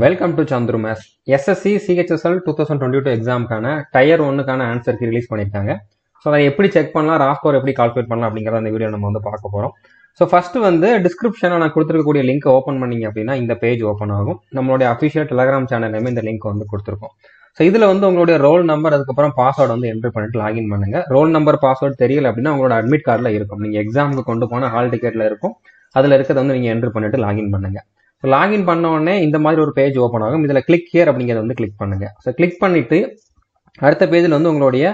Welcome to Chandru maths SSC CHSL two thousand twenty two எக்ஸாமுக்கான tier ஒன்றுக்கான ஆன்சருக்கு release பண்ணியிருக்காங்க. So அதை எப்படி செக் பண்ணலாம் ராஸ்கோர் எப்படி கால்குலேட் பண்ணலாம் அப்படிங்கிறத அந்த வீடியோ நம்ம வந்து பார்க்க போகிறோம் ஸோ ஃபர்ஸ்ட் வந்து டிஸ்கிரிப்ஷனில் நான் கொடுத்துருக்கக்கூடிய லிங்க் ஓப்பன் பண்ணீங்க அப்படின்னா இந்த பேஜ் ஓப்பன் ஆகும். நம்மளுடைய அஃபிஷியல் டெலகிராம் சேனல்லையுமே இந்த லிங்க் வந்து கொடுத்துருக்கோம். ஸோ இதில் வந்து உங்களுடைய ரோல் நம்பர் அதுக்கப்புறம் பாஸ்வேர்டு வந்து என்ட்ரு பண்ணிட்டு லாகின் பண்ணுங்க. ரோல் நம்பர் பாஸ்வேர்டு தெரியல அப்படின்னா உங்களோட அட்மிட் கார்டில் இருக்கும். நீங்கள் எக்ஸாமுக்கு கொண்டு போன ஹால் டிக்கெட்டில் இருக்கும். அதில் இருக்கிறத வந்து நீங்கள் என்ட்ரு பண்ணிட்டு லாகின் பண்ணுங்க. லாகின் பண்ண உடனே இந்த மாதிரி ஒரு பேஜ் ஓப்பன் ஆகும். இதில் கிளிக் ஹியர் அப்படிங்கிறத வந்து கிளிக் பண்ணுங்க. ஸோ கிளிக் பண்ணிட்டு அடுத்த பேஜில் வந்து உங்களுடைய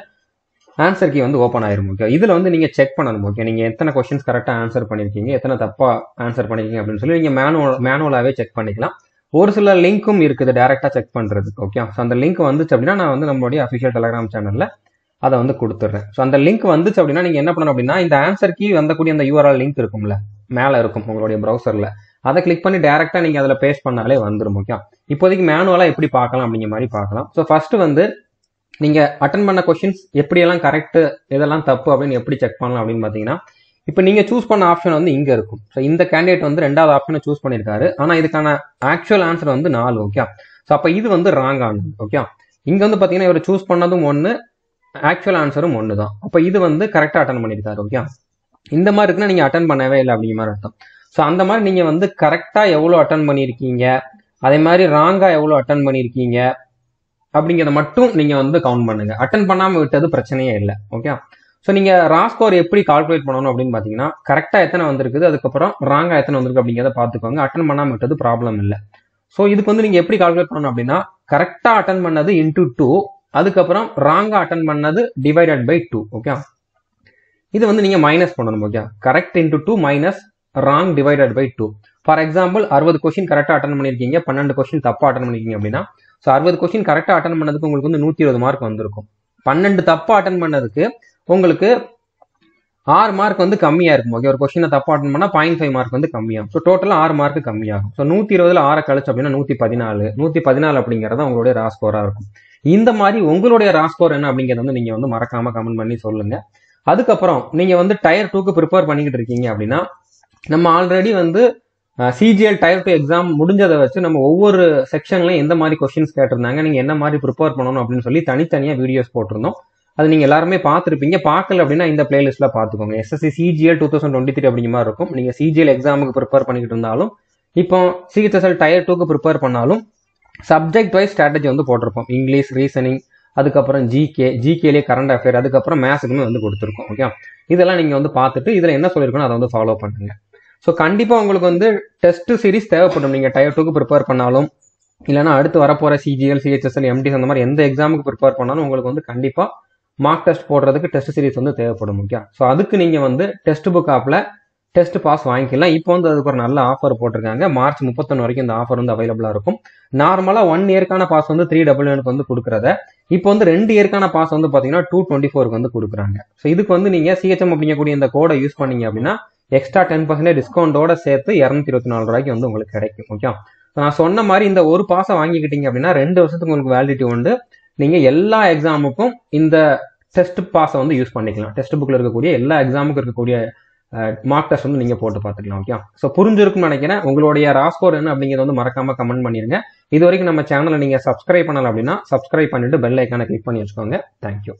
ஆன்சர் கீ வந்து ஓப்பன் ஆயிரும் ஓகே இதில் வந்து நீங்கள் செக் பண்ணணும் ஓகே நீங்கள் எத்தனை கொஸ்டின்ஸ் கரெக்டாக ஆன்சர் பண்ணியிருக்கீங்க எத்தனை தப்பாக ஆன்சர் பண்ணியிருக்கீங்க அப்படின்னு சொல்லி நீங்கள் மேனுவல் மேனுவலாகவே செக் பண்ணிக்கலாம். ஒரு சில லிங்க்கும் இருக்குது டேரெக்டாக செக் பண்ணுறதுக்கு ஓகே ஸோ அந்த லிங்க் வந்துச்சு அப்படின்னா நான் வந்து நம்மளுடைய அஃபிஷியல் டெலகிராம் சேனலில் அதை வந்து கொடுத்துட்றேன். ஸோ அந்த லிங்க் வந்துச்சு அப்படின்னா நீங்கள் என்ன பண்ணணும் அப்படின்னா இந்த ஆன்சர் கீ வந்தக்கூடிய அந்த யூஆர்எல் லிங்க் இருக்கும்ல மேலே இருக்கும் உங்களுடைய ப்ரௌசரில் அதை கிளிக் பண்ணி டேரெக்டாக நீங்கள் அதில் பேஸ்ட் பண்ணாலே வந்துடும் ஓகே இப்போதைக்கு மேனுவலாக எப்படி பார்க்கலாம் அப்படிங்கிற மாதிரி பார்க்கலாம். ஸோ ஃபர்ஸ்ட் வந்து நீங்கள் அட்டன் பண்ண கொஷின்ஸ் எப்படியெல்லாம் கரெக்ட் இதெல்லாம் தப்பு அப்படின்னு எப்படி செக் பண்ணலாம் அப்படின்னு பார்த்தீங்கன்னா இப்போ நீங்கள் சூஸ் பண்ண ஆப்ஷன் வந்து இங்கே இருக்கும். ஸோ இந்த கேண்டிடேட் வந்து ரெண்டாவது ஆப்ஷனை சூஸ் பண்ணியிருக்காரு. ஆனால் இதுக்கான ஆக்சுவல் ஆன்சர் வந்து நாலு ஓகே ஸோ அப்போ இது வந்து ராங் ஆனது ஓகே இங்கே வந்து பார்த்தீங்கன்னா இவர் சூஸ் பண்ணதும் ஒன்று ஆக்சுவல் ஆன்சரும் ஒன்று தான் அப்போ இது வந்து கரெக்டாக அட்டன் பண்ணியிருக்காரு ஓகே இந்த மாதிரி இருக்குன்னா நீங்கள் அட்டன் பண்ணவே இல்லை அப்படிங்கிற மாதிரி அர்த்தம். ஸோ அந்த மாதிரி நீங்கள் வந்து கரெக்டாக எவ்வளோ அட்டன் பண்ணியிருக்கீங்க? அதே மாதிரி ராங்காக எவ்வளோ அட்டன் பண்ணியிருக்கீங்க? அப்படிங்கிறத மட்டும் நீங்கள் வந்து கவுண்ட் பண்ணுங்க. அட்டன் பண்ணாமல் விட்டது பிரச்சனையே இல்லை. ஓகே ஸோ நீங்கள் ராஸ்கோர் எப்படி கால்குலேட் பண்ணணும் அப்படின்னு பார்த்தீங்கன்னா கரெக்டாக எத்தனை வந்திருக்குது அதுக்கப்புறம் ராங்காக எத்தனை வந்திருக்கு அப்படிங்கிறத பார்த்துக்கோங்க. அட்டன் பண்ணாமல் விட்டது ப்ராப்ளம் இல்லை. ஸோ இதுக்கு வந்து நீங்கள் எப்படி கால்குலேட் பண்ணணும் அப்படின்னா கரெக்டாக அட்டன் பண்ணது இன்டூ டூ அதுக்கப்புறம் ராங்காக அட்டன் பண்ணது டிவைடட் பை டூ ஓகே இது வந்து நீங்கள் மைனஸ் பண்ணணும். Okay correct into two minus wrong divided by two for example அறுபது கொஸ்டின் கரெக்டாக அட்டன் பண்ணியிருக்கீங்க பன்னெண்டு கொஸ்டின் தப்பாக அட்டன் பண்ணிருக்கீங்க அப்படின்னா ஸோ அறுபது கொஸ்டின் கரெக்டாக அட்டன் பண்ணதுக்கு உங்களுக்கு வந்து நூற்றி இருபது மார்க் வந்திருக்கும். பன்னெண்டு தப்பாக அட்டன் பண்ணதுக்கு உங்களுக்கு ஆறு மார்க் வந்து கம்மியாக இருக்கும். ஓகே ஒரு கொஸ்டினை தப்பாக அட்டன் பண்ணால் பாயிண்ட் ஃபைவ் மார்க் வந்து கம்மியாகும். ஸோ டோட்டலாக ஆறு மார்க் கம்மியாகும். ஸோ நூற்றி இருபதுல ஆறை கழிச்சு அப்படின்னா நூற்றி பதினாலு நூற்றி பதினாலு அப்படிங்கிறது உங்களுடைய ரா ஸ்கோராக இருக்கும். இந்த மாதிரி உங்களுடைய ராஸ்கோர் என்ன அப்படிங்கிறத வந்து நீங்கள் வந்து மறக்காமல் கமெண்ட் பண்ணி சொல்லுங்கள் அதுக்கப்புறம் நீங்கள் வந்து டயர் டூக்கு ப்ரிப்பேர் பண்ணிக்கிட்டு இருக்கீங்க அப்படின்னா நம்ம ஆல்ரெடி வந்து சிஜிஎல் டயர் டூ எக்ஸாம் முடிஞ்சதை வச்சு நம்ம ஒவ்வொரு செக்ஷன்லையும் எந்த மாதிரி கொஸ்டின்ஸ் கேட்டிருந்தாங்க நீங்கள் என்ன மாதிரி ப்ரிப்பேர் பண்ணணும் அப்படின்னு சொல்லி தனித்தனியாக வீடியோஸ் போட்டிருந்தோம். அது நீங்கள் எல்லாருமே பார்த்துருப்பீங்க. பார்க்கல அப்படின்னா இந்த பிளேலிஸ்ட்டில் பார்த்துக்கோங்க. SSC CGL two thousand twenty three அப்படிங்கிற மாதிரி இருக்கும். நீங்கள் சிஜிஎல் எக்ஸாமுக்கு ப்ரிப்பேர் பண்ணிக்கிட்டு இருந்தாலும் இப்போ சிஹெச்எஸ்எல் டயர் டூக்கு ப்ரிப்பேர் பண்ணாலும் சப்ஜெக்ட் வைஸ் ஸ்ட்ராட்டஜி வந்து போட்டிருப்போம். இங்கிலீஷ் ரீசனிங் அதுக்கப்புறம் ஜிகே ஜிகேலேயே கரண்ட் அஃபேர் அதுக்கப்புறம் மேத்ஸுக்குமே வந்து கொடுத்துருக்கோம். ஓகே இதெல்லாம் நீங்கள் வந்து பார்த்துட்டு இதில் என்ன சொல்லியிருக்கணும் அதை வந்து ஃபாலோ பண்ணுங்க. ஸோ கண்டிப்பாக உங்களுக்கு வந்து டெஸ்ட் சீரிஸ் தேவைப்படும். நீங்கள் டயர் டூக்கு ப்ரிப்பேர் பண்ணாலும் இல்லைனா அடுத்து வரப்போகிற சிஜிஎல் சிஹெச்எஸ்எல் எம்டிஸ் அந்த மாதிரி எந்த எக்ஸாமுக்கு ப்ரிப்பேர் பண்ணாலும் உங்களுக்கு வந்து கண்டிப்பாக மார்க் டெஸ்ட் போடுறதுக்கு டெஸ்ட் சீரிஸ் வந்து தேவைப்படும் முக்கியம் ஸோ அதுக்கு நீங்கள் வந்து டெஸ்ட் புக் ஆப்பில் டெஸ்ட் பாஸ் வாங்கிக்கலாம். இப்போ வந்து அதுக்கு ஒரு நல்ல ஆஃபர் போட்டிருக்காங்க. மார்ச் முப்பத்தொன்று வரைக்கும் இந்த ஆஃபர் வந்து அவைலபிளாக இருக்கும். நார்மலாக ஒன் இயர்க்கான பாஸ் வந்து த்ரீ டபுள் எனக்கு வந்து கொடுக்குறத இப்போ வந்து ரெண்டு இயர்க்கான பாஸ் வந்து பார்த்தீங்கன்னா டூ டுவெண்ட்டி ஃபோருக்கு வந்து கொடுக்குறாங்க. ஸோ இதுக்கு வந்து நீங்கள் சிஹெச்எம் அப்படிங்கக்கூடிய இந்த கோடை யூஸ் பண்ணீங்க அப்படின்னா எக்ஸ்ட்ரா டென் பர்சன்டேஜ் டிஸ்கவுண்டோட சேர்த்து இரநூத்தி இருபத்தி நாலு ரூபாய்க்கு வந்து உங்களுக்கு கிடைக்கும் ஓகே நான் சொன்ன மாதிரி இந்த ஒரு பாஸை வாங்கிக்கிட்டீங்க அப்படின்னா ரெண்டு வருஷத்துக்கு உங்களுக்கு வேலிடிட்டி உண்டு. நீங்கள் எல்லா எக்ஸாமுக்கும் இந்த டெஸ்ட் பாஸை வந்து யூஸ் பண்ணிக்கலாம். டெஸ்ட் புக்கில் இருக்கக்கூடிய எல்லா எக்ஸாமுக்கும் இருக்கக்கூடிய மார்க் டெஸ்ட் வந்து நீங்கள் போட்டு பார்த்துக்கலாம் ஓகே ஸோ புரிஞ்சிருக்கும்னு நினைக்கிறேன். உங்களுடைய ராஸ்கோர் என்ன அப்படிங்கிறத வந்து மறக்காம கமெண்ட் பண்ணிருங்க. இது வரைக்கும் நம்ம சேனலை நீங்கள் சப்ஸ்கிரைப் பண்ணல அப்படின்னா சப்ஸ்கிரைப் பண்ணிட்டு பெல் ஐக்கானை கிளிக் பண்ணி வச்சுக்கோங்க. தேங்க்யூ